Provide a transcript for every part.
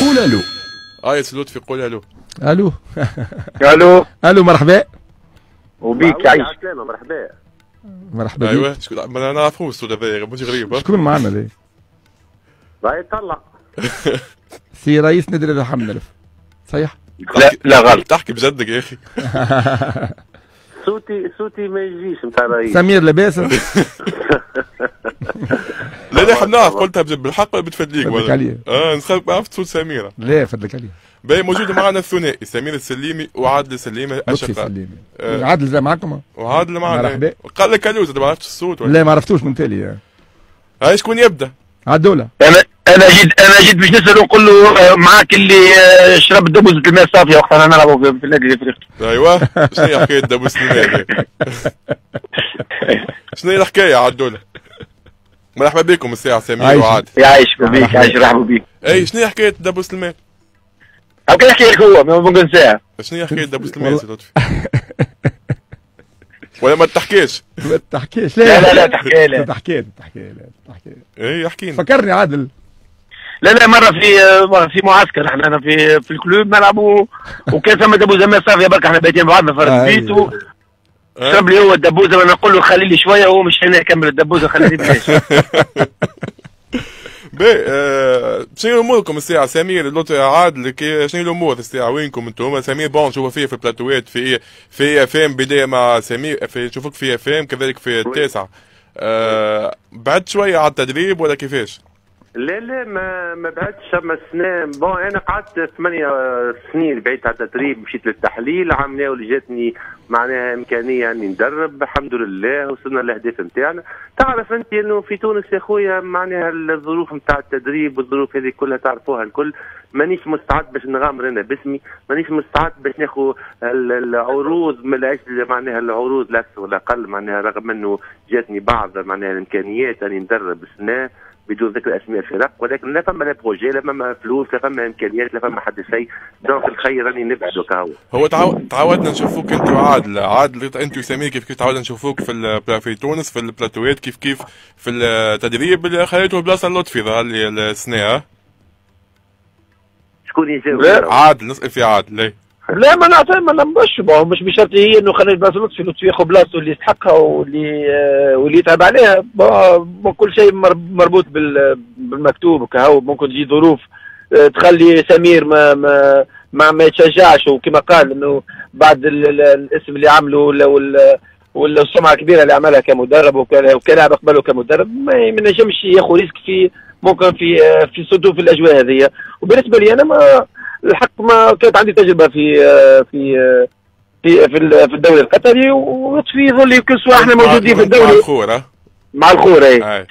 قول ألو. آه يا سي لطفي قول ألو. ألو. ألو. ألو مرحبا. وبيك سلامة مرحبا مرحبا بك أيوه شكون ما نعرفوش الصوت هذا مش غريب؟ شكون معنا ذي راهي طلع سي رئيس نادي الرحم نلف صحيح؟ لا لا غلط. تحكي بجدك يا أخي. صوتي صوتي ما يجيش نتاع رئيس. سمير لاباس. لا لا حنا نعرف قلتها بالحق ولا بتفدليك فدلك ولا؟ عليه. آه نخاف عرفت صوت سميرة. لا فضلك عليه باهي موجود معنا الثنائي سمير السليمي وعادل السليمي اشقاء سليمي. آه. عادل زي معكم وعادل معنا. مرحبا. قال لك ألو زاد ما عرفتش الصوت ولا؟ لا ما عرفتوش من تالي؟ هاي شكون يبدأ؟ عدولة أنا أنا جيت أنا جيت باش نسال ونقول له آه، معاك اللي آه، شرب دبوزة الماء الصافية وقتها أنا نلعبوا في في النادي الإفريقي. أيوه. شنو هي حكايه دابو سليمان شنو هي الحكاية عدوله مرحبا بكم الساعة سمير عايش. وعادل يعيشك وبيك يعيش رحبوا بيك اي شنو هي حكايه دابو سليمان هكا يحكي لك هو ما ساعة شنو هي حكايه دابو سليمان سي لطفي؟ ولا ما تحكيش. ما تحكيش. لا لا لا تحكي لا تحكي تحكي لا تحكي اي احكي لنا فكرني عادل. لا لا مرة في مرة في معسكر إحنا في في ال club نلعبوا وكان ثم دبوزة ماء صافية برك إحنا بايتين بعضنا فرد آه، بيت أيوة. آه. شرب لي هو الدبوزة؟ وأنا نقول له خلي لي شوية وهو مش هنا يكمل الدبوزة خليني بلاش. باهي آه، شنو اموركم الساعة سمير اللطفي عادل كي شنو الأمور الساعة وينكم أنتم؟ سمير bon نشوفوا فيه في البلاتوات في في FM بداية مع سمير في نشوفك في FM كذلك في التاسعه آه بعد شوية على التدريب ولا كيفاش؟ لا لا ما ما بعدش اما سنة bon أنا قعدت ثمانية سنين بعيد على التدريب مشيت للتحليل عمليه واللي جاتني معناها إمكانية إني ندرب الحمد لله وصلنا للاهداف نتاعنا. تعرف أنت إنه في تونس يا خويا معناها الظروف نتاع التدريب والظروف هذه كلها تعرفوها الكل. مانيش مستعد باش نغامر أنا باسمي مانيش مستعد باش ناخذ ال- العروض من أجل معناها العروض لا ولا أقل معناها رغم إنه جاتني بعض معناها الإمكانيات أني ندرب سنه بدون ذكر أسماء الفرق ولكن لا فما لا projet لا فما فلوس لا فما إمكانيات لا فما حد شيء donc الخير راني نبعدوا كهو هو تعو... تعودنا نشوفوك انت وعادل عادل انت وسمير كيف كيف تعودنا نشوفوك في ال... في تونس في البلاتوات كيف كيف في التدريب اللي خليته بلاصة لطفي ظهر لي السنة ها؟ شكون يجاوب. عادل نسأل في عادل ليه؟ لا ما نعطي ما نمش bon مش بشرط هي إنه خلي البلاصة لطفي لطفي ياخذ بلاصته اللي يستحقها واللي واللي يتعب عليها. كل شيء مر- مربوط بال- بالمكتوب. وكهو ممكن تجي ظروف آه، تخلي سمير ما ما ما, ما يتشجعش. وكما قال إنه بعد ال- ال- الاسم اللي عمله ولا ولا السمعة الكبيرة اللي عملها كمدرب وك- وكلاعب قبله كمدرب ما ينجمش ياخذ ريسك في ممكن في آه، في صدو في الأجواء هذه. وبالنسبة لي أنا ما الحق ما كانت عندي تجربة في في في في في الدوري القطري ولطفي يظل كل سواء إحنا موجودين في مع الدوري. الخور ها؟ مع الخور اي أي.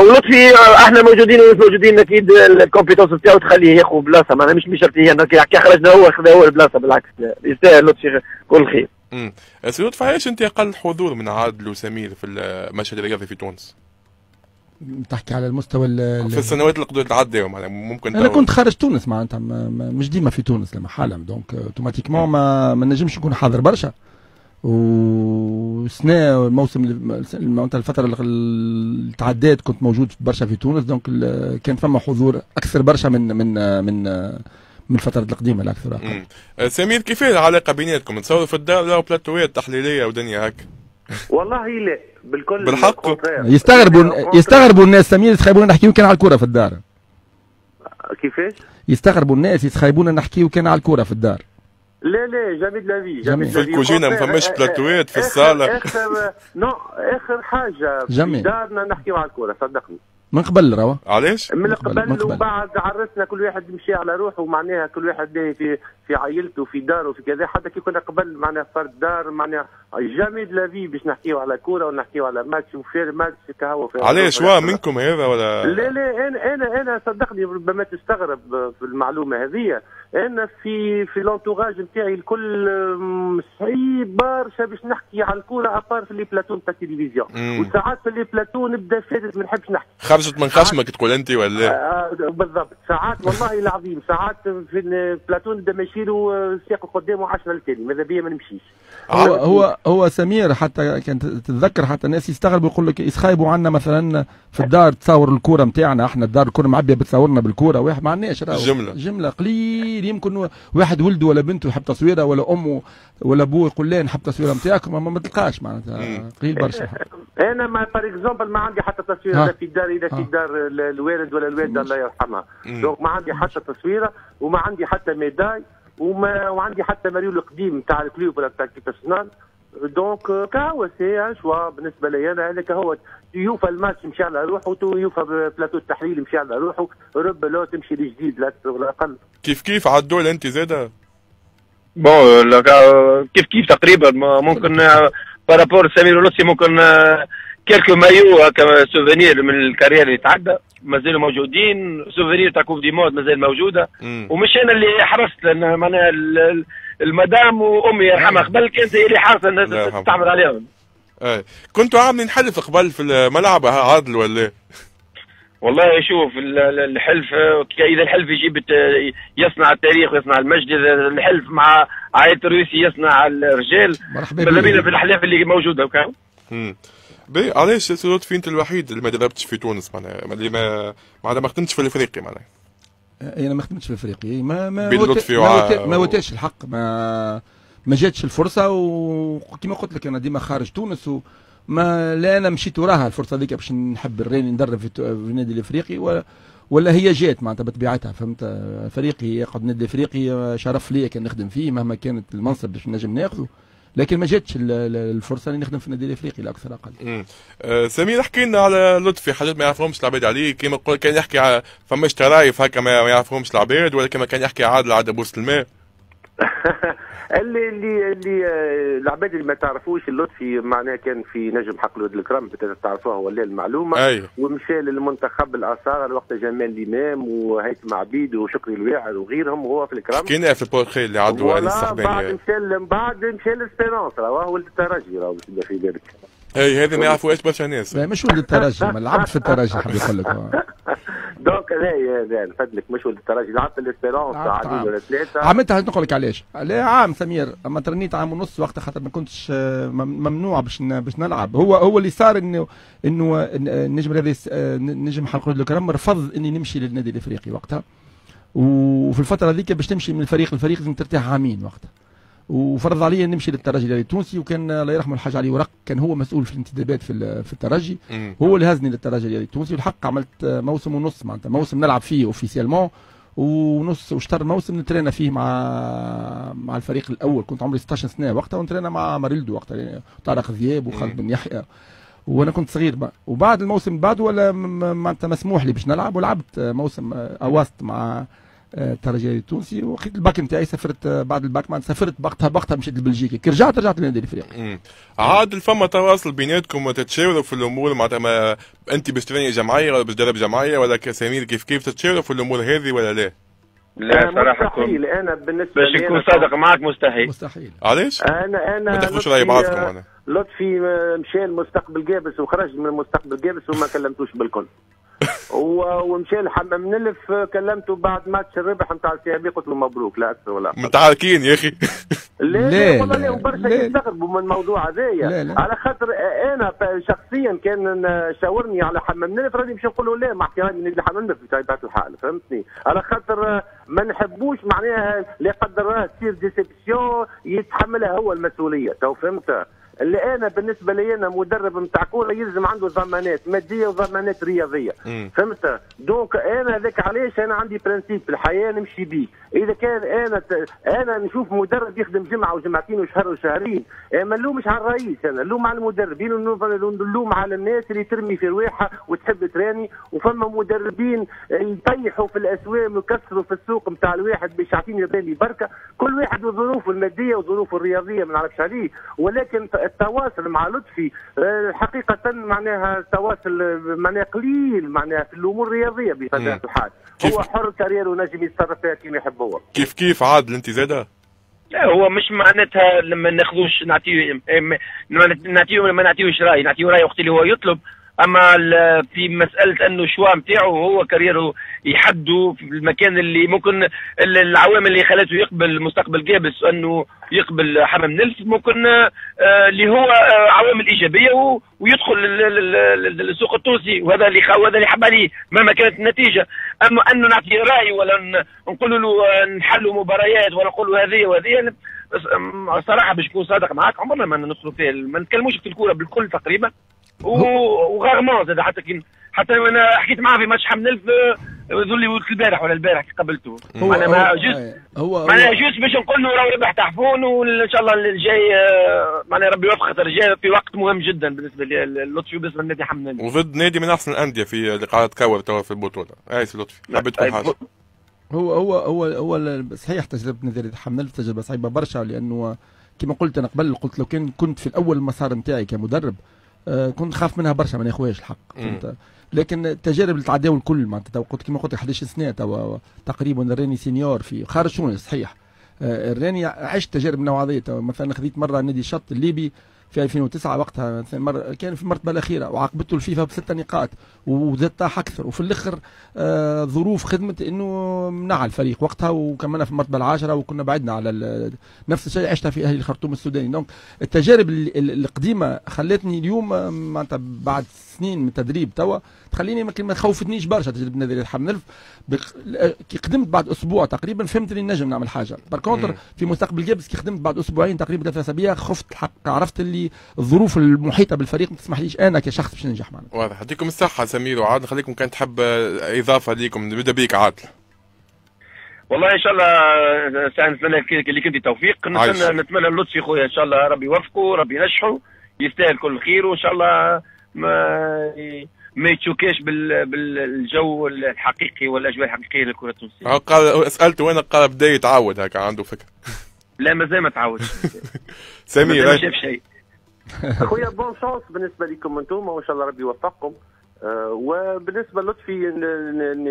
ولطفي إحنا موجودين موجودين أكيد ال compétence نتاعو تخليه ياخذ بلاصة. معناها مش مش هي كي خرجنا هو خذ هو البلاصة بالعكس. يستاهل لطفي كل خير. امم سي لطفي علاش أنت أقل حضور من عادل وسمير في المشهد الرياضي في تونس؟ تحكي على المستوى ال- في السنوات اللي تعديهم معناها ممكن أنا كنت خارج تونس معناتها مش ديما في تونس لما حالا donc automatiquement ما ما نجمش نكون حاضر برشا. وسنة الموسم معناتها الفترة اللي- تعدات كنت موجود برشا في تونس donc كان فما حضور أكثر برشا من من من من الفترة القديمة الأكثر. سمير كيف العلاقة بيناتكم؟ تصوروا في الدار لا بلاتوات تحليليه ودنيا هكا. والله لا بالكل بالحق؟ يستغربوا ال contraire. يستغربوا الناس سمير يتخيبون نحكيو كان على الكرة في الدار كيفاش؟ يستغربوا الناس يتخيبون نحكيو كان على الكرة في الدار لا لا jamais la vie jamais. في. الكوجينة ما فماش آه، بلاتوات في آخر- الصالة. اخر non آخر حاجة. في دارنا نحكيو على الكورة صدقني من قبل روا؟ علاش؟ من قبل- من قبل قبل. وبعد عرسنا كل واحد مشي على روحه معناها كل واحد في في عائلته في داره في كذا. حتى كي كنا قبل معناها فرد دار معناها جامي la vie باش نحكيو على كورة ونحكيو على ماتش وفير ماتش كهو في علاش؟ وا منكم هذا ولا؟ لا لا أنا أنا أنا صدقني ربما تستغرب في المعلومه هذه. أنا في في لونتوراج نتاعي الكل صعيب برشا باش نحكي على الكورة ابار في لي بلاتون تاع التلفزيون. وساعات في لي بلاتون نبدأ فاتت ما نحبش نحكي. خرجت من خشمك تقول أنت ولا؟ آه بالضبط. ساعات والله العظيم ساعات في البلاتون نبدأ ماشي له ساق قدامه 10 للتالي ماذا بيا ما نمشيش. هو هو هو سمير حتى كان تتذكر حتى الناس يستغربوا يقول لك يسخايبوا عنا مثلا في الدار تصور الكورة نتاعنا إحنا الدار الكورة معبيه بتصورنا بالكورة واحد ما عندناش جملة. جملة قليل يمكن واحد ولده ولا بنته يحب تصويره ولا أمه ولا أبوه يقول لا نحب تصويره نتاعكم ما, ما تلقاش معناتها. قليل برشا. أنا ما par exemple ما عندي حتى تصويره لا في داري لا في دار الوالد ولا الوالدة الله يرحمها. donc ما عندي حتى تصويرة وما عندي حتى médaille وما وعندي حتى مريول قديم نتاع ال club ولا نتاع personnel donc كهو سي شوا بالنسبة لي أنا هذاك هو يوفى الماتش مشى على روحه يوفى بلاتو التحليل مشى على روحه رب لو تمشي لجديد لا أكثر ولا أقل. كيف كيف عادل أنت زاده؟ bon كيف كيف تقريبا؟ ممكن par rapport سمير ولطفي ممكن quelques maillots هكا souvenir من ال carrière اللي تعدى. مازالوا موجودين. souvenir تاع coupe du monde مازال موجودة. مم. ومش أنا اللي حرصت لأن معناها المدام وأمي يرحمها قبل كانت هي اللي حارسه الناس تستعمل عليهم. إيه. كنتوا عاملين حلف قبل في الملعب عادل ولا والله شوف الحلف إذا الحلف يجيب يصنع التاريخ ويصنع المجد الحلف مع عائلة الروسي يصنع الرجال. ماذا بينا في الاحلاف اللي موجودة؟ وكان. باهي علاش سي لطفي انت الوحيد اللي ما دربتش في تونس معناها اللي ما معناها ما خدمتش في الإفريقي معناها. أنا ما خدمتش في الإفريقي. ما ما وت... ما, ما وتاش الحق ما ما جاتش الفرصة وكما قلت لك أنا ديما خارج تونس وما لا أنا مشيت وراها الفرصة هذيك باش نحب الريني ندرب في, في النادي الإفريقي ولا ولا هي جات معناتها بطبيعتها فهمت؟ فريقي يقعد النادي الإفريقي شرف ليا كان نخدم فيه مهما كانت المنصب باش نجم ناخذه. لكن ما جاتش الفرصة اللي نخدم في النادي الإفريقي لا أكثر أقل. أه سمير احكي لنا على لطفي. حاجات ما يعرفهمش العباد عليه. كيما كان يحكي فماش ترايف هكا ما يعرفهمش العباد ولا كما كان يحكي عادل عاد أبو سلمان. اللي اللي اللي آه، العباد اللي ما تعرفوش اللطفي معناه كان في نجم حق الود الكرم تعرفوها ولا المعلومة. أيوه. ومشى للمنتخب الأصاغر وقت جمال ليمام وهيثم عبيد وشكري الواعر وغيرهم وهو في الكرم. حكينا في البورتري اللي عدوا على الصحبانيه بعد مشى بعد مشى لل Espérance راهو ولد الترجي راهو في بالك اي هذه ما يعرفوهاش برشا ناس مش ولد الترجي ما لعبت في الترجي حبي يقول لك. donc لا لا نفدلك مش ولد الترجي. لعبت ال Espérance عامين ولا ثلاثة. عملتها نقول لك علاش لا عام سمير اما ترنيت عام ونص وقتها خاطر ما كنتش ممنوع باش باش نلعب. هو هو اللي صار إنه إنه النجم هذا نجم حلقة الكرم رفض إني نمشي للنادي الإفريقي وقتها. وفي الفترة هذيك باش تمشي من الفريق للفريق لازم ترتاح عامين وقتها. وفرض علي نمشي للترجي التونسي وكان الله يرحمه الحاج علي ورق كان هو مسؤول في الانتدابات في في الترجي. هو اللي هزني للترجي التونسي والحق عملت موسم ونص معناتها موسم نلعب فيه officiellement ونص وشطر موسم نترينا فيه مع مع الفريق الأول. كنت عمري 16 سنة وقتها ونترينا مع ماريلدو وقتها يعني طارق ذياب وخالد بن يحيى. وأنا كنت صغير بقى. وبعد الموسم بعد ولا معناتها مسموح لي باش نلعب ولعبت موسم أواسط مع الترجي التونسي وخيت الباك نتاعي سافرت بعد الباك ما سافرت وقتها وقتها مشيت لبلجيكا. كي رجعت رجعت للنادي الافريقي عاد فما تواصل بيناتكم وتتشاوروا في الأمور معناتها ما انت باش تبني جمعية ولا باش تدرب جمعية ولا كسمير كيف كيف تتشاوروا في الأمور هذه ولا لا؟ لا صراحة مستحيل. أنا بالنسبة باش نكون صادق معك مستحيل. مستحيل. علاش؟ أنا أنا ما تاخذوش رأي بعضكم أنا لطفي مشى المستقبل قابس وخرج من المستقبل قابس وما كلمتوش بالكل. ومشى لحمام الأنف كلمته بعد ماتش الربح نتاع السي قلت له مبروك لا أكثر ولا متعاركين يا أخي. لا لا والله لا برشا يستغربوا من الموضوع هذايا. على خاطر أنا شخصيا كان شاورني على حمام الأنف راني باش نقول له لا مع احترامي نادي حمام الأنف بطبيعه الحال فهمتني؟ على خاطر ما نحبوش معناها لا قدر الله تصير déception يتحملها هو المسؤولية. تو فهمت؟ اللي أنا بالنسبة لي أنا مدرب نتاع كورة يلزم عنده ضمانات مادية وضمانات رياضية. فهمت؟ donc أنا هذاك علاش أنا عندي principe في الحياة نمشي بيه. إذا كان أنا ت... أنا نشوف مدرب يخدم جمعة وجمعتين وشهر وشهرين ما نلومش على الرئيس أنا نلوم على المدربين ونلوم على الناس اللي ترمي في رواحها وتحب تتراني. وفما مدربين يطيحوا في الاسواق ويكسروا في السوق نتاع الواحد باش يعطيني بالي بركه كل واحد وظروفه المادية وظروفه الرياضية ما نعرفش عليه. ولكن التواصل مع لطفي. حقيقة معناها التواصل معناها قليل معناها في الأمور الرياضية بطبيعه الحال. هو حر كارير ونجم يتصرف فيها كيما يحب هو. كيف كيف عادل انت زاده؟ لا هو مش معناتها لما ناخذوش نعطيه نعطيه ما نعطيهوش رأي نعطيه رأي وقت اللي هو يطلب. أما في مسألة أنه شوا نتاعو هو كاريره يحدوا في المكان اللي ممكن ال- العوامل اللي خلته يقبل مستقبل جابس أنه يقبل حمام نلف ممكن آه، اللي هو آه، عوامل إيجابية ويدخل ال- ال- ال- السوق التونسي. وهذا اللي وهذا اللي حب عليه مهما كانت النتيجة. أما أنه نعطي رأي ولا نقول له آه، نحلوا مباريات ولا نقول له هذه وهذه صراحة باش نكون صادق معاك عمرنا ما ندخلوا فيها. ما نتكلموش في الكورة بالكل تقريبا. وغارمون زاد حتى كي حتى أنا حكيت معاه في ماتش حمد ألف ذو اللي ولد البارح ولا البارح هو معناها ما هو, جوست هو, معناها هو جوست باش نقول له راهو ربح تحفون وإن شاء الله اللي جاي آه، معناها ربي يوفق خاطر جاي في وقت مهم جدا بالنسبة للطفي وبالنسبة لنادي حمد الف وضد نادي من أحسن الأندية في قاعدة تكور توا في البطولة. ايس لطفي حبيت تقول حاجة. هو هو هو هو صحيح تجربة نادي حمد تجربة صعيبه برشا لأنه كما قلت أنا قبل قلت لو كان كنت في الأول المسار نتاعي كمدرب آه، كنت خاف منها برشا ما ناخوهاش الحق. فهمت؟ لكن التجارب اللي تعداو الكل معناتها قلت كما قلت 11 سنة توا تقريبا راني senior في خارج تونس صحيح. آه، راني عشت تجارب نوع هذه توا. مثلا خذيت مرة نادي الشط الليبي في 2009 وقتها مرة كان في المرتبه الأخيرة وعاقبته الفيفا بستة نقاط وزاد طاح أكثر. وفي الأخر آه ظروف خدمت إنه منع الفريق. وقتها وكملنا في المرتبة العاشرة وكنا بعدنا على نفس الشيء عشتها في أهلي الخرطوم السوداني. donc التجارب ال- ال- القديمة خلتني اليوم آه، معناتها بعد سنين من التدريب توا تخليني ما خوفتنيش برشا. تجربة نادي حمام نلف كي قدمت بعد أسبوع تقريبا فهمت اني نجم نعمل حاجة. par contre مم. في مستقبل قابس كي خدمت بعد أسبوعين تقريبا ثلاثة أسابيع خفت الحق عرفت اللي الظروف المحيطة بالفريق ما تسمحليش أنا كشخص باش ننجح معنا. واضح. يعطيكم الصحة سمير وعاد نخليكم كان تحب إضافة ليكم. نبدأ بيك عادل. والله إن شاء الله نتمنى لك اللي كنت توفيق. نتمنى نتمنى لطفي خويا. إن شاء الله ربي يوفقه ربي ينجحه يستاهل كل خير وإن شاء الله ما ما يتشوكاش بال... بالجو الحقيقي والأجواء الحقيقية للكره التونسيه هو قال سالته وأنا قال بدا يتعود هكا عنده فكرة. لا مازال ما تعودش. سمير ما. شاف شيء. اخويا بون شانس بالنسبة لكم أنتم وإن شاء الله ربي يوفقكم. آه، وبالنسبة لطفي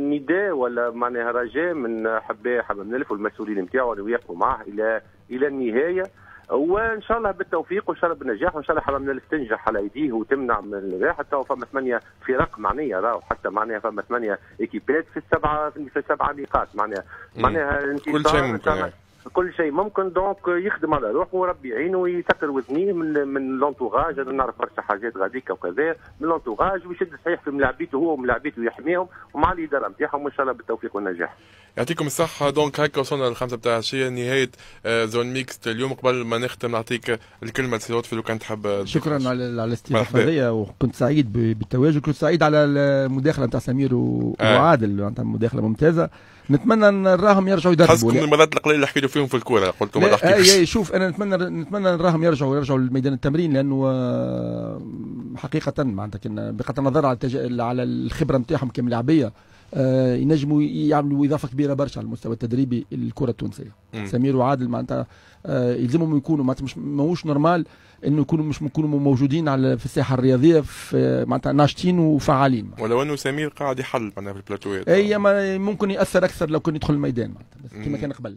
نداء ولا معناها رجاء من حباه حمام نلف والمسؤولين نتاعو اللي يقفوا معه إلى إلى النهاية. وإن شاء الله بالتوفيق وإن شاء الله بالنجاح وإن شاء الله حمام نلف تنجح على ايديه وتمنع من النجاح حتى فما ثمانية فرق معنية راهو حتى معناها فما ثمانية équipe ات في السبعة في السبعة نقاط معناها. معناها كل شيء ممكن يعني. كل شيء ممكن donc يخدم على روحه وربي يعينه ويسكر وزنيه من من l'entourage أنا نعرف برشا حاجات غاديك وكذا من l'entourage ويشد صحيح في ملاعبيته هو وملاعبيته يحميهم ومع الإدارة نتاعهم وإن شاء الله بالتوفيق والنجاح. يعطيكم الصحة. donc هكا وصلنا للخمسة بتاع العشية نهاية آه، zone mixte اليوم. قبل ما نختم نعطيك الكلمة لسي لطفي لو كان تحب شكرا. على مرحبا. هذيا وكنت سعيد بالتواجد. كنت سعيد على المداخلة نتاع سمير آه. وعادل. نتاع مداخلة ممتازة. نتمنى نراهم يرجعوا حسكم يدربوا. لا- المرات القليلة اللي حكيتوا فيهم في الكورة قلتوا ما لا، تحكيش اي اي شوف أنا نتمنى نتمنى نراهم يرجعوا يرجعوا لميدان التمرين لأنه آه، حقيقة معناتها بغض النظر على التج... على الخبرة نتاعهم كملاعبيه آه، ينجموا يعملوا إضافة كبيرة برشا على المستوى التدريبي للكرة التونسية. سمير وعادل معناتها آه، يلزمهم يكونوا معناتها مش ماهوش نورمال إنه يكونوا مش يكونوا موجودين على في الساحة الرياضية في معناتها ناشطين وفعالين. ولو إنه سمير قاعد يحل معناها في البلاتوات اي ما ممكن يأثر أكثر لو كان يدخل الميدان معناتها كما. كان قبل